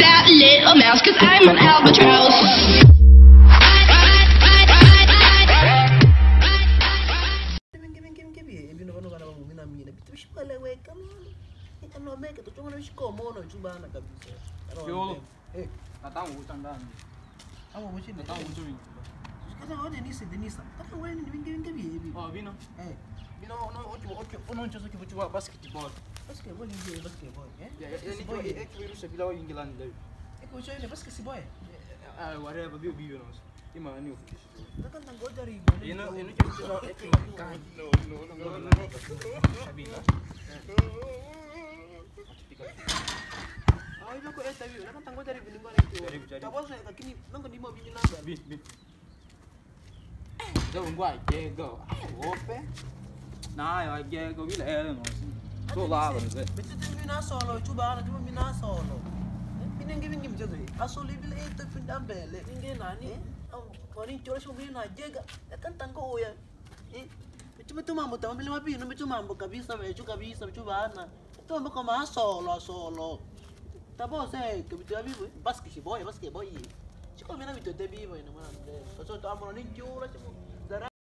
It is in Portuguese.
that little mouse, cause I'm an albatross. Mani enomeke to tsonga xikomono chubana kabisa Yo. eh Oh, eh nje basketball eh ni kwa ekwirusa bila wa England leo. eko choile basketball Ah, whatever bio bio no. Ima ni ofisi. nakanta ngoja ribo You know, you know mchezo ekwirusa. No, no, no, no. Sabina. ah ibe ko eta vi nakanta ngoja ribo ningone Jaribu, ko jaribu. tabosa lakini nango ndimo vinyi namba Bi bi. Ndio ngwa jego. Ope. Na ya jego bila ele no. Go la ba ze. Bitte den mina solo chuba na chuba mina solo. Pinen gibi gibi jazo. Asoli bil e to fin dam bele. Inge nani. Am bani chora shumbi na jega. Tan tango oya. Cuma tu mambo tamu bilang apa? Nama tu mambo kabisa, beju kabisa, beju bana. Tu mambo kau mah solo solo. Tapi saya kebetulan bibu, basket boy, basket boy. Cuma mana bitu tebi boy, nama nama. Soalnya tu amor ni jual lah.